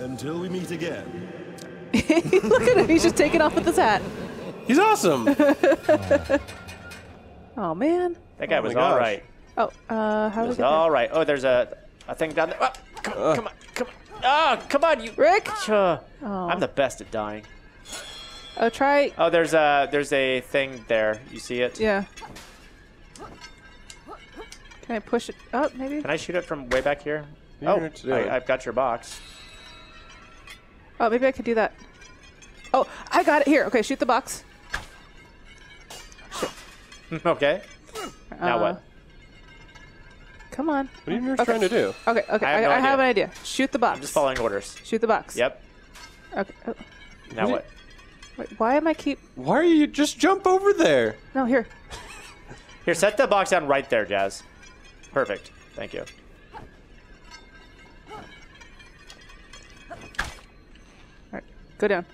Until we meet again. Look at him. He's just taking off with his hat. He's awesome. Oh man. That guy Oh my was all gosh. right. Oh, uh, how do we Was get all right. Oh, there's a a thing down there. Oh, come, Uh. come on, come on. Oh, come on, you. Rick? Uh, Oh. I'm the best at dying. Oh, try. Oh, there's a there's a thing there. You see it? Yeah. Can I push it up, maybe? Can I shoot it from way back here? You oh, have to. I, I've got your box. Oh, maybe I could do that. Oh, I got it here. Okay, shoot the box. okay. Now Uh, what? Come on. What are you Okay. trying to do? Okay, okay. I I, have no I have an idea. Shoot the box. I'm just following orders. Shoot the box. Yep. Okay. Oh, Now What what? wait, why am I keep? Why are you just jump over there? No, here. Here, set the box down right there, Jazz. Perfect. Thank you. All right, go down.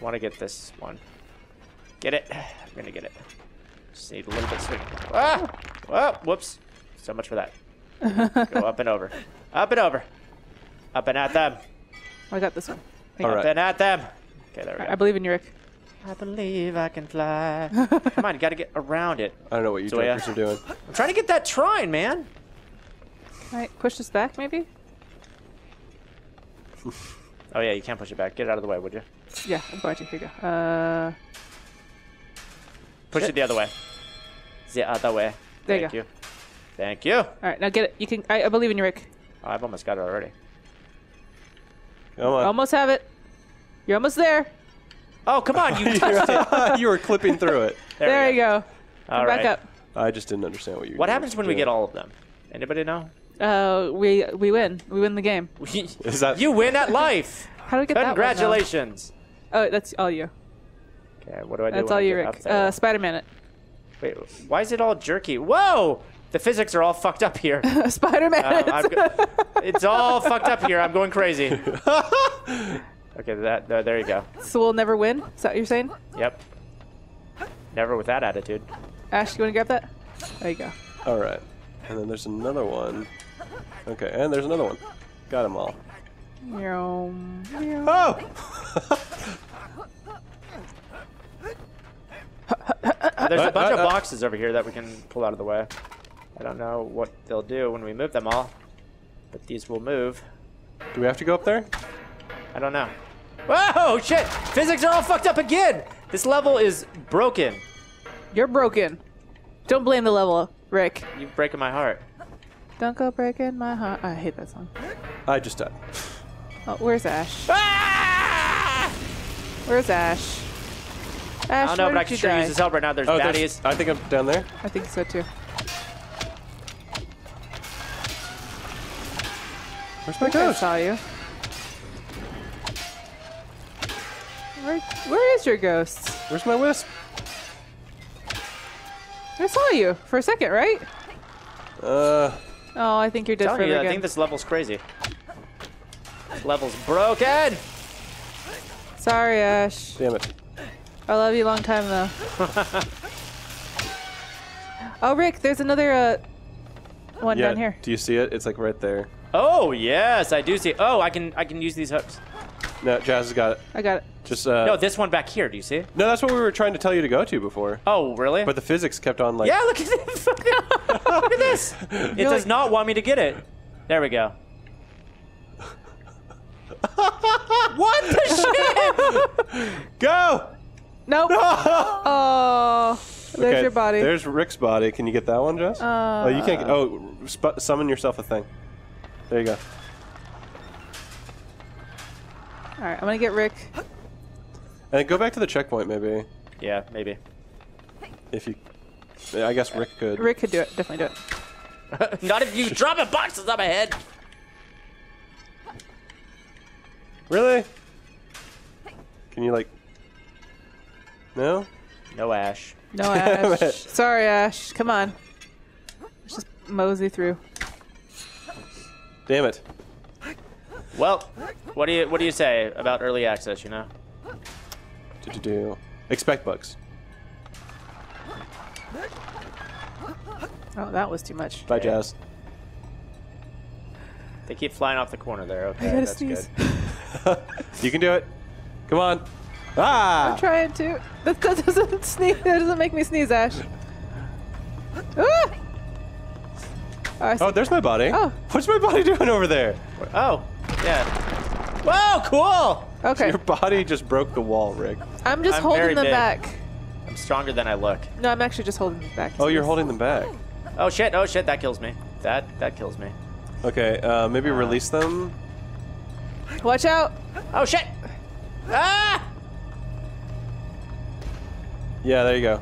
Want to get this one? Get it? I'm gonna get it. Just need a little bit swing. Ah! Oh, whoops. So much for that. Go up and over. Up and over. Up and at them. I got this one. All Up right. and at them. Okay, there we go. I believe in you, Rick. I believe I can fly. Come on, you gotta get around it. I don't know what you Zoya. jumpers are doing. I'm trying to get that trine, man. All right, push this back, maybe. Oh yeah, you can't push it back. Get it out of the way, would you? Yeah, I'm going to. Here you go. Uh, Push Shit. it the other way. The other way. There you Thank go. you. Thank you. all right, now get it. You can. I, I believe in you, Rick. Oh, I've almost got it already. Come on. Almost have it. You're almost there. Oh, come on, you touched it. you were clipping through it. There, we you go. All Come back up. I just didn't understand what you. What were happens when we get all of them? Anybody know? Uh, we we win. We win the game. Is that you win at life. How do we get that? Congratulations. Oh, that's all you. Okay, what do I do? That's all I you, Rick. Uh, Spider-Man it. Wait, why is it all jerky? Whoa! The physics are all fucked up here. Spider-Man Um, it. It's all fucked up here. I'm going crazy. Okay, that there, there you go. so we'll never win. Is that what you're saying? Yep. Never with that attitude. Ash, you want to grab that? There you go. all right? And then there's another one. Okay, and there's another one. Got them all. Meow, meow. Oh! Uh, there's Uh, a bunch uh, of uh. boxes over here that we can pull out of the way. I don't know what they'll do when we move them all, but these will move. Do we have to go up there? I don't know. Whoa, shit! Physics are all fucked up again! This level is broken. You're broken. Don't blame the level, Rick. You're breaking my heart. Don't go breaking my heart. I hate that song. I just died. Oh, where's Ash? Ah! Where's Ash? Ash, I don't know, but I did can sure die? use his help right now. There's Oh, there's- baddies. I think I'm down there. I think so too. Where's my ghost? I ghost? saw you. Where, where is your ghost? Where's my wisp? I saw you for a second, right? Uh, Oh, I think you're dead telling forever you, I think this level's crazy. This level's broken! Sorry, Ash. damn it. I love you long time though. oh, Rick, there's another uh, one yeah. down here. Do you see it? It's like right there. Oh, yes, I do see. Oh, I can I can use these hooks. No, Jazz has got it. I got it. Just uh. No, this one back here, do you see? no, that's what we were trying to tell you to go to before. Oh, really? But the physics kept on like. yeah, look at this. look at this. It You're does like- not want me to get it. There we go. what the shit? Go! Nope. oh, there's Okay, your body. There's Rick's body. Can you get that one, Jess? oh, you can't. Get, oh, sp- summon yourself a thing. There you go. All right, I'm gonna get Rick. And go back to the checkpoint, maybe. Yeah, maybe. If you. I guess Rick could. Rick could do it. Definitely do it. Not if you drop a box on my head. Really? Can you like? No. No Ash. No, Ash. Sorry, Ash. Come on. Let's just mosey through. Damn it. Well, what do you what do you say about early access? You know. Do do do. Expect bugs. Oh, that was too much. Bye, Jazz. They keep flying off the corner there. Okay, I gotta that's sneeze. good. You can do it. Come on. Ah! I'm trying to. That, that doesn't sneeze. That doesn't make me sneeze, Ash. Ah! Oh, Oh, there's my body. Oh. What's my body doing over there? Oh, yeah. Whoa, cool! okay. Your body just broke the wall, Rick. I'm just I'm holding them big. back. I'm stronger than I look. No, I'm actually just holding them back. Oh, you're holding them back. Oh shit! Oh shit! That kills me. That that kills me. Okay, uh, maybe release them. Watch out! Oh shit! Ah! Yeah, there you go.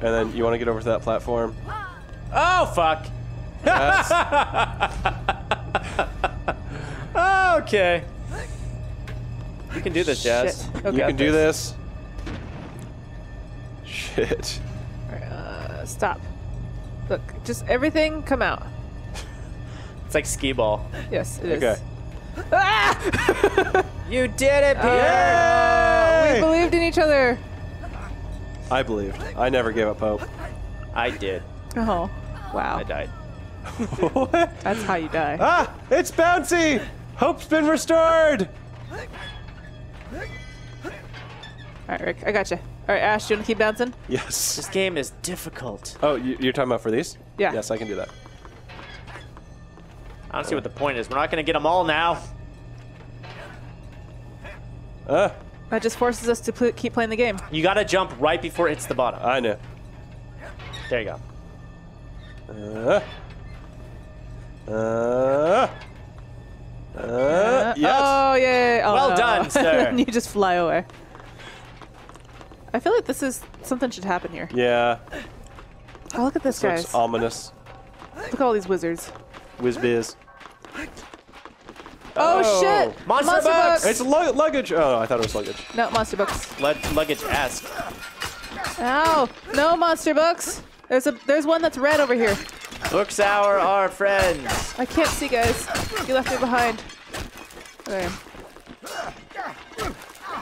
And then you want to get over to that platform. Oh fuck! That's, okay. You can do this, Jazz. Shit. Okay. you can do this. Shit. Uh, stop. Look, just everything come out. It's like skee ball. Yes, it is. Okay. Ah! You did it, Peter! we believed in each other. I believed. I never gave up hope. I did. Oh, wow. I died. what? That's how you die. Ah! It's bouncy! Hope's been restored! All right, Rick, I got you. All right, Ash, do you want to keep bouncing? Yes. This game is difficult. Oh, you, you're talking about for these? Yeah. Yes, I can do that. I don't see what the point is. We're not gonna get them all now. Ah, That just forces us to pl- keep playing the game. You gotta jump right before it hits the bottom. I know. There you go. Uh, uh, uh, yes. Oh, yay. Oh, Well no. done, sir. and you just fly away. I feel like this is something should happen here. Yeah. Oh, look at this, Looks guys. ominous. Look at all these wizards. Whiz biz. Oh, Oh. shit! Monster Monster Bucks! Bucks! It's lug- luggage. Oh, I thought it was luggage. No, monster books. Lug- luggage esque. Ow! No monster books. There's a there's one that's red over here. Books are our friends. I can't see, guys. You left me behind. Okay.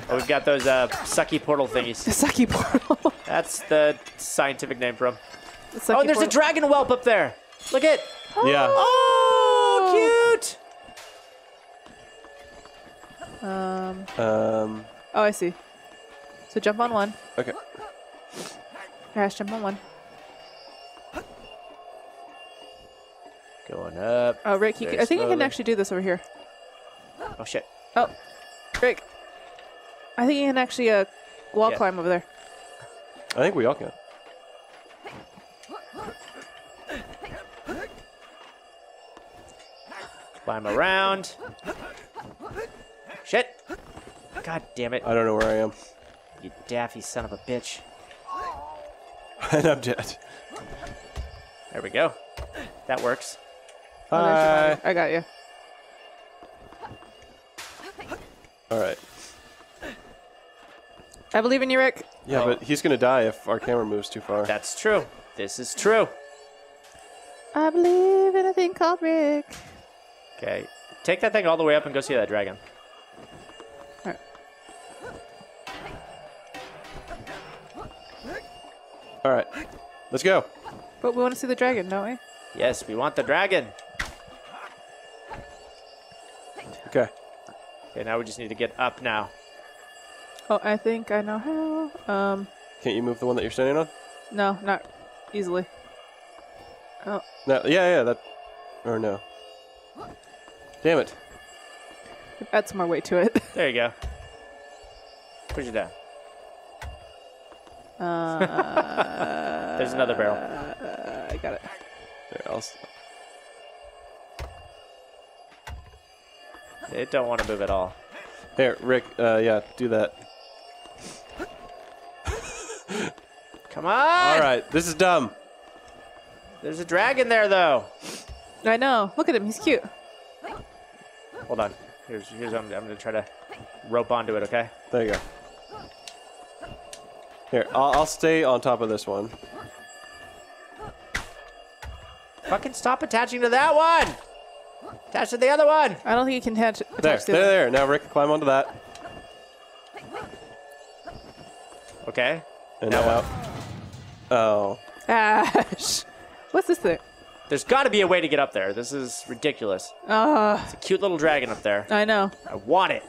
Oh, we've got those uh, sucky portal thingies. The sucky portal. That's the scientific name for them. The Oh, and there's a dragon whelp up there. Look it. Yeah. Oh, cute. Um. Um. Oh, I see. So jump on one. Okay. Ash, jump on one. Going up. Oh, Rick, you can, I think you can actually do this over here. Oh shit. Oh, Rick. I think you can actually uh, wall Yeah. climb over there. I think we all can. Climb around. Shit. God damn it. I don't know where I am. You daffy son of a bitch. and I'm dead. There we go. That works. Oh, Hi. I got you. All right. I believe in you, Rick. Yeah, Oh. but he's gonna die if our camera moves too far. That's true. This is true. I believe in a thing called Rick. Okay. Take that thing all the way up and go see that dragon. Alright. All right. Let's go. But we want to see the dragon, don't we? Yes, we want the dragon. Okay. Okay, now we just need to get up now. Oh, I think I know how. Um, Can't you move the one that you're standing on? no, not easily. Oh, No. Yeah, yeah. That. Or no. Damn it. add some more weight to it. There you go. Push it down. Uh, There's another barrel. uh, I got it. There, I'll s- It don't want to move at all. Here, Rick. Uh, yeah, do that. Come on! All right. This is dumb. There's a dragon there, though. I know. Look at him. He's cute. Hold on. Here's here's I'm, I'm gonna try to rope onto it. Okay. There you go. Here, I'll, I'll stay on top of this one. Fucking stop attaching to that one. Attach to the other one. I don't think you can attach, attach There, the there, other- there. Now Rick, climb onto that. Okay. And Now now. Oh. Ash. What's this thing? There's got to be a way to get up there. This is ridiculous. Uh, It's a cute little dragon up there. I know. I want it.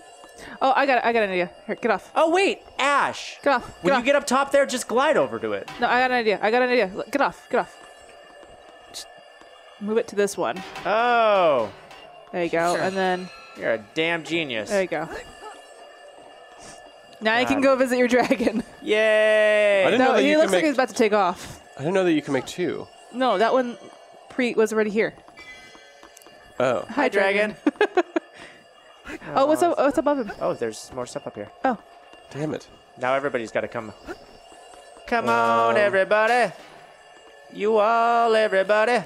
Oh, I got it. I got an idea. Here, get off. Oh wait, Ash. Get off. Get When off. you get up top there, just glide over to it. No, I got an idea. I got an idea. Look, Get off. Get off. Just move it to this one. Oh, There you go. Sure. And then you're a damn genius. there you go. Now you can go visit your dragon. Yay! I didn't know No, that he you looks like make. he's about to take off. I didn't know that you can make two. No, that one pre was already here. Oh. Hi, dragon. Oh, what's up? Oh. What's above him? Oh, there's more stuff up here. Oh, Damn it. Now everybody's got to come. Come on, everybody. You all, everybody.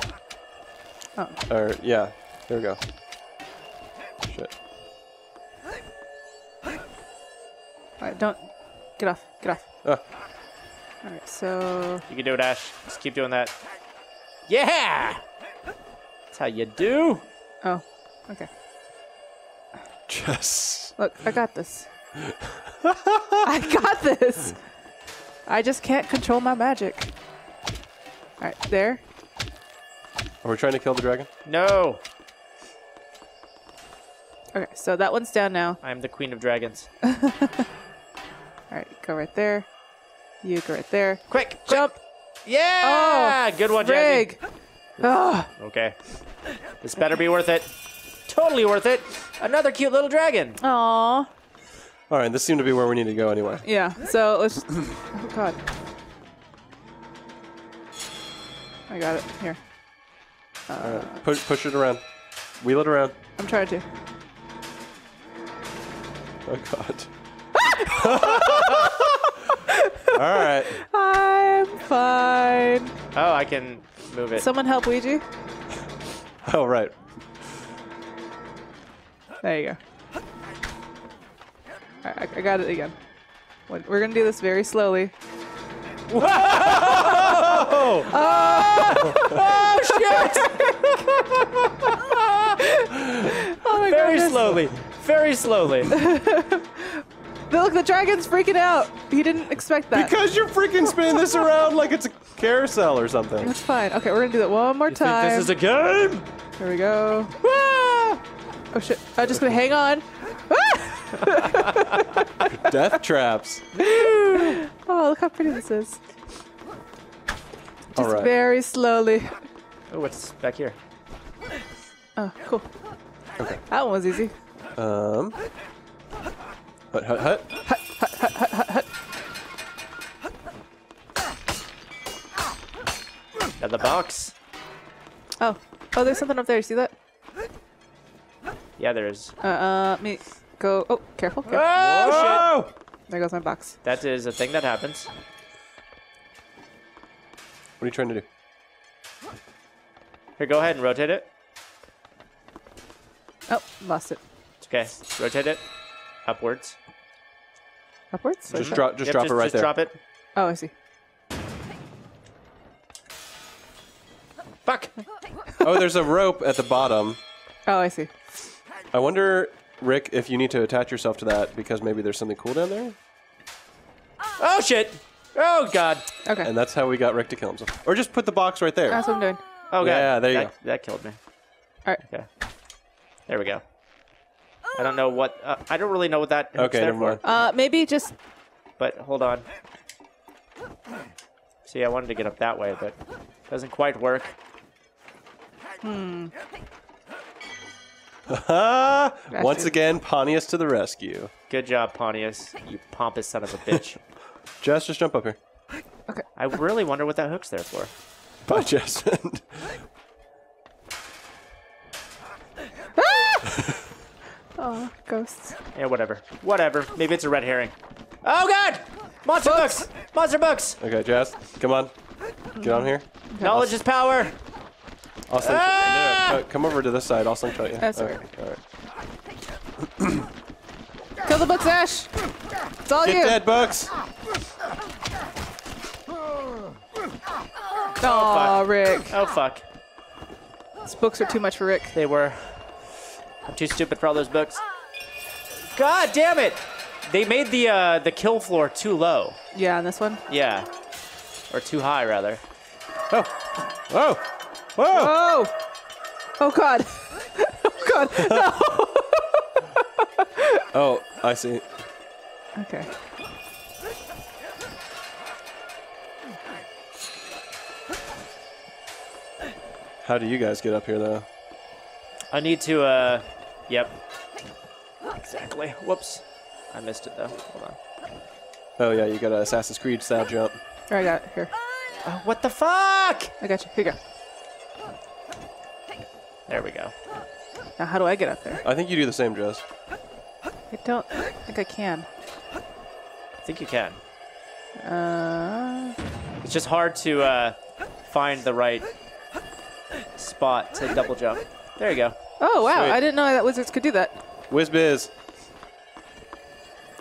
Oh. Or yeah. There we go. Shit. all right. Don't get off. Get off. Ah. All right. So You can do it, Ash. Just keep doing that. Yeah! That's how you do. oh, okay. Just. Look, I got this. I got this. I just can't control my magic. All right, there. Are we trying to kill the dragon? No, Okay, so that one's down now. I'm the queen of dragons. All right, go right there. You go right there. Quick, quick. Jump. Yeah! Oh, good one, Jazzy. Frig. Oh, Okay. This better be worth it. Totally worth it. Another cute little dragon. aw. All right. This seemed to be where we need to go anyway. Yeah. So let's. oh God. I got it here. All right. Push push it around. Wheel it around. I'm trying to. Oh God. All right. I'm fine. Oh, I can move it. Someone help Ouija. Oh right. There you go. All right, I, I got it again. We're we're gonna do this very slowly. oh, shit! Oh my Very goodness. slowly. Very slowly. Look, the dragon's freaking out. He didn't expect that. Because you're freaking spinning this around like it's a carousel or something. That's fine. Okay, we're gonna do that one more time. Think this is a game? Here we go. Ah! Oh shit! I'm just gonna hang on. Death traps. Oh, look how pretty this is. All Just right. very slowly. Oh, what's back here? Oh, cool. Okay. That one was easy. Um. Hut hut hut. Another box. Oh, oh, there's something up there. You see that? Yeah, there is. Uh, uh, me go. Oh, careful. careful. Oh, shit! There goes my box. That is a thing that happens. What are you trying to do? Here, go ahead and rotate it. Oh, lost it. It's okay. Rotate it. Upwards. Upwards. Just Like drop. Just Yep, drop it right just there. drop it. Oh, I see. Fuck! Oh, there's a rope at the bottom. Oh, I see. I wonder, Rick, if you need to attach yourself to that because maybe there's something cool down there. Oh, shit! Oh, God. Okay. And that's how we got Rick to kill himself. Or just put the box right there. That's what I'm doing. Oh, God. Yeah, there you that, go. That killed me. All right. Okay. There we go. I don't know what... Uh, I don't really know what that hook's Okay, there never for. mind. Uh, maybe just. But hold on. See, I wanted to get up that way, but doesn't quite work. Ah! Once again, Pontius to the rescue. Good job, Pontius. You pompous son of a bitch. Jess, just jump up here. Okay. I really wonder what that hook's there for. Bye, Jess. Oh, ghosts. Yeah, whatever. Whatever. Maybe it's a red herring. Oh, God! Monster books! Monster books! okay, Jess, come on. Get on here. Knowledge is power! I'll slingshot. Ah! No, no, no, come over to this side. I'll slingshot you. That's okay, alright. all right. Kill the books, Ash. It's all Get you. dead, books. Aw, Rick. Oh, fuck. These books are too much for Rick. They were. I'm too stupid for all those books. God damn it! They made the uh, the kill floor too low. Yeah, on this one. Yeah. Or too high, rather. Oh, oh. Whoa! Oh! Oh god! oh god! No! Oh, I see. Okay. How do you guys get up here, though? I need to, uh, yep. Exactly. Whoops. I missed it though. Hold on. Oh, yeah, you got an Assassin's Creed style jump. Here, I got it. Here. Oh, what the fuck? I got you. Here you go. There we go. Now, how do I get up there? I think you do the same, Jess. I don't think I can. I think you can. Uh, It's just hard to uh, find the right spot to double jump. There you go. oh, wow. Sweet. I didn't know that wizards could do that. Whiz biz.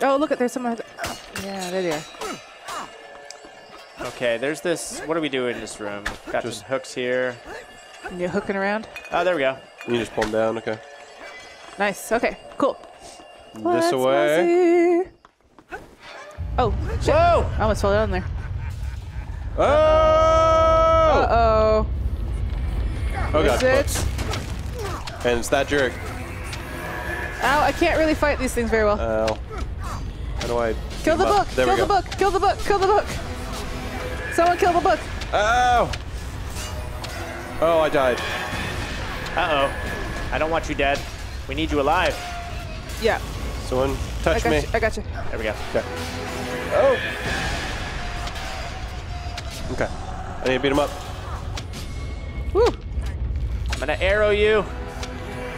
Oh, look at there's someone. Yeah, there they are. Okay, there's this. What do we do in this room? Got Just- some hooks here. And you're hooking around. Oh, there we go. You just pull them down, okay. Nice. Okay, cool. this Let's away. go. Oh, shit. Whoa! I almost fell down there. Oh! Uh-oh. oh, God. Is books. it? And it's that jerk. Ow, I can't really fight these things very well. Ow. How do I... kill the beat 'em book! There Kill the go. book! Kill the book! Kill the book! Someone kill the book! Ow! Oh, I died. Uh-oh. I don't want you dead. We need you alive. Yeah, Someone I touch got me. you. I got you. There we go. Okay. Oh! Okay. I need to beat him up. Woo! I'm gonna arrow you.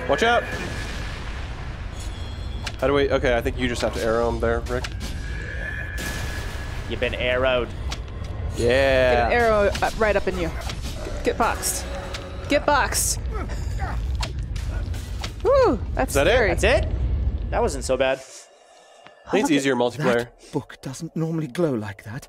Watch out! How do we... Okay, I think you just have to arrow him there, Rick. You've been arrowed. Yeah. Get an arrow uh, right up in you. Get, get boxed. Get boxed. Woo! That's Is that it? scary. That's it? That wasn't so bad. I think it's easier multiplayer. That book doesn't normally glow like that.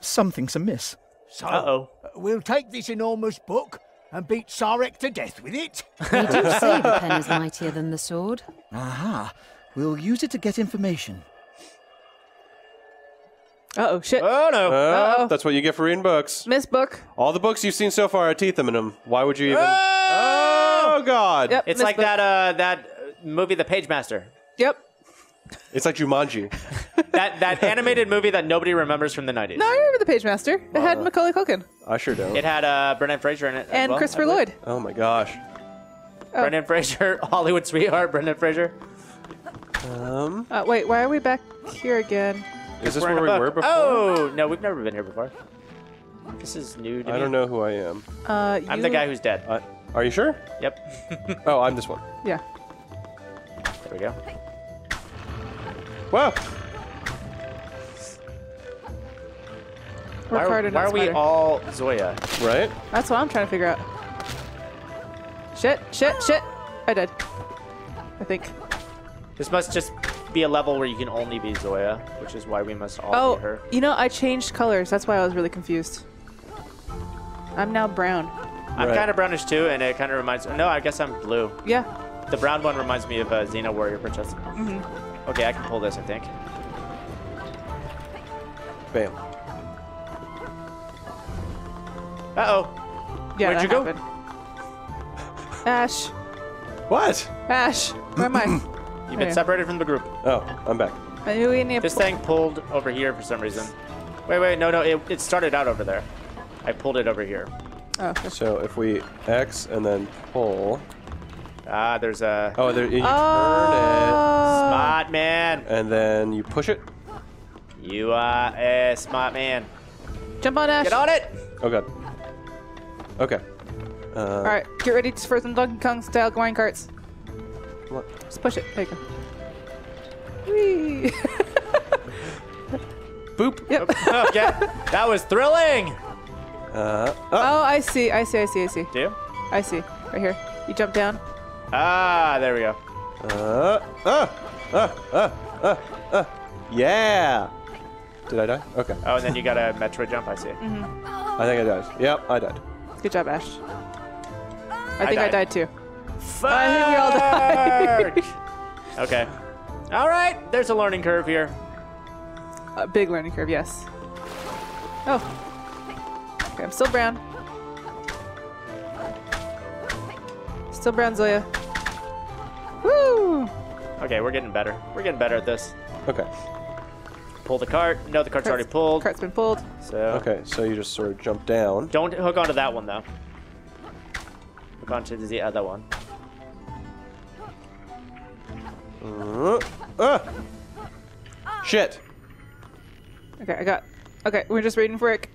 Something's amiss. So, Uh-oh. we'll take this enormous book and beat Sareth to death with it. They do say the pen is mightier than the sword. Aha. We'll use it to get information. Uh-oh, shit. Oh no. Uh, Uh-oh. that's what you get for reading books. Miss book. All the books you've seen so far are teeth in them. Why would you even... Oh! Oh, God! Yep. It's like book. that uh that uh, movie The Pagemaster. Yep. It's like Jumanji. That that animated movie that nobody remembers from the 90s. No, I remember the Pagemaster. It had Macaulay Culkin I sure don't. It had uh Brendan Fraser in it. as and well, I Christopher believe. Lloyd. Oh, my gosh. Oh. Brendan Fraser, Hollywood sweetheart, Brendan Fraser. Um, Uh, wait, why are we back here again? is this We're in where a we book. were before? Oh no, we've never been here before. This is new to me. I don't know who I am. Uh, I'm the you- guy who's dead. I, are you sure? Yep. Oh, I'm this one. Yeah. there we go. Wow. Work Why, are- harder, why are we all Zoya? Right? That's what I'm trying to figure out. Shit, shit, shit. I died. I think. This must just be a level where you can only be Zoya, which is why we must all Oh, be her. you know, I changed colors. That's why I was really confused. I'm now brown. I'm kind of brownish too, and it kind of reminds. No, I guess I'm blue. Yeah. The brown one reminds me of uh, Xena Warrior Princess. Mm-hmm. Okay, I can pull this, I think. Bam. Uh oh. Yeah. Where'd you go? happened. Ash. What? Ash. Where am I? You've been separated from the group. Oh, I'm back. I knew we need This thing pulled over here for some reason. Wait, wait, no, no, it, it started out over there. I pulled it over here. Oh, okay. So if we X and then pull. Ah, there's a Oh, there, you turn Oh. smart man. and then you push it. You are a smart man. Jump on Ash. Get on it. Oh god. Okay. Uh, All right, get ready to for some Donkey Kong style wine carts. What? Just push it. There you go. Whee! Boop. yep. okay, that was thrilling. Uh, oh. Oh, I see. I see. I see. I see. Do you? I see. Right here. You jump down. Ah, there we go. Uh, uh, uh, uh, uh, uh. Yeah. Did I die? Okay. Oh, and then you got a metro jump. I see. Mm-hmm. I think I died. Yep, I died. Good job, Ash. I think I died. died, too. Fuck. I think we all died. okay. All right. There's a learning curve here. A big learning curve, yes. Oh. Okay, I'm still brown. Still brown Zoya. Woo! Okay, we're getting better. We're getting better at this. Okay. Pull the cart. No, the cart's already pulled. Cart's been pulled. So Okay, so you just sort of jump down. don't hook onto that one though. Hook onto the other one. Uh, ah! Shit. Okay, I got. Okay, we're just waiting for Rick.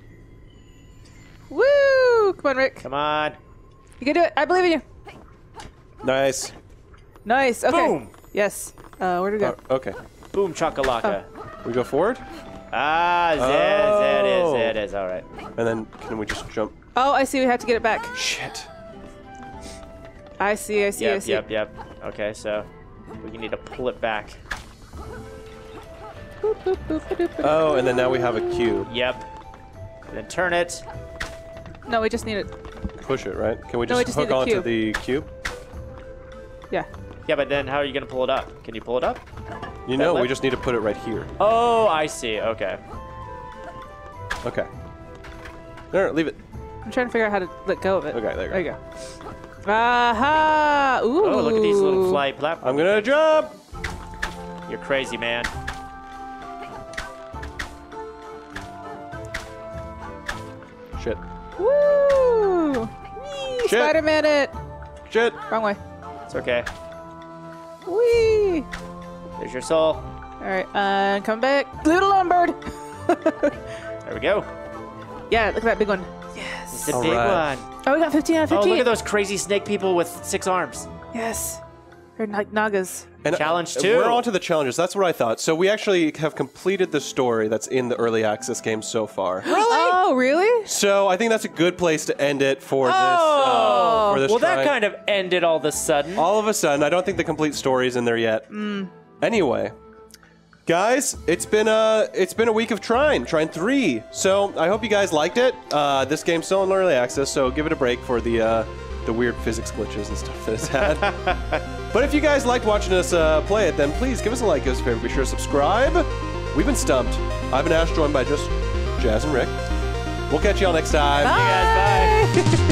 Woo! Come on, Rick. Come on. You can do it. I believe in you. Nice. Nice. Okay. Boom. Yes. Uh, where to go? Uh, okay. Boom chakalaka. We go forward, Ah, there, there it is. Oh. There it is. All right. and then can we just jump? Oh, I see. We have to get it back. Shit. I see. I see. I see. yep, yep. Okay, so we need to pull it back. Oh, and then now we have a cube. Yep. And then turn it. No, we just need it. Push it, right? Can we No, just, we just hook the onto the cube? Yeah. Yeah, but then how are you gonna pull it up? Can you pull it up? You know, we just need to put it right here. Oh, I see. Okay. Okay. There, leave it. I'm trying to figure out how to let go of it. Okay, there you go. There you go. Aha! Ooh. Oh, look at these little fly platforms. I'm gonna jump. You're crazy, man. Shit. Woo! Whee! Shit. Spider-Man it. Shit. Wrong way. It's okay. Whee! There's your soul. All right, uh, come back. Little bird. There we go. yeah, look at that big one. It's the All big right. one. Oh, we got 15 out of 15. Oh, look at those crazy snake people with six arms. Yes. They're like Nagas. And Challenge uh, two. We're on to the challenges. That's what I thought. So we actually have completed the story that's in the early access game so far. Really? Oh, really? So I think that's a good place to end it for this. Oh. Uh, for this Well, that kind of ended all of a sudden. All of a sudden, I don't think the complete story's in there yet. Anyway, guys, it's been a it's been a week of trying, Trine three. So I hope you guys liked it. Uh, this game's still in early access, so give it a break for the uh, the weird physics glitches and stuff that it's had. but if you guys liked watching us uh, play it, then please give us a like, give us a favorite, be sure to subscribe. We've been Stumpt. I've been Ash, joined by just Jazz and Rick. We'll catch y'all next time. guys, bye. Bye.